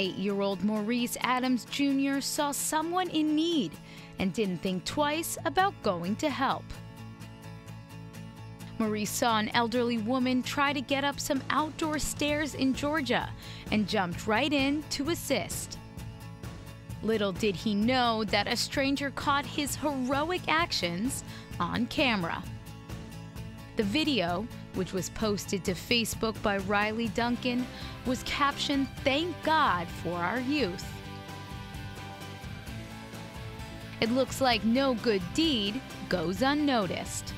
Eight year old Maurice Adams Jr. saw someone in need and didn't think twice about going to help. Maurice saw an elderly woman try to get up some outdoor stairs in Georgia and jumped right in to assist. Little did he know that a stranger caught his heroic actions on camera. The video, which was posted to Facebook by Riley Duncan, was captioned Thank God for our youth. It looks like no good deed goes unnoticed.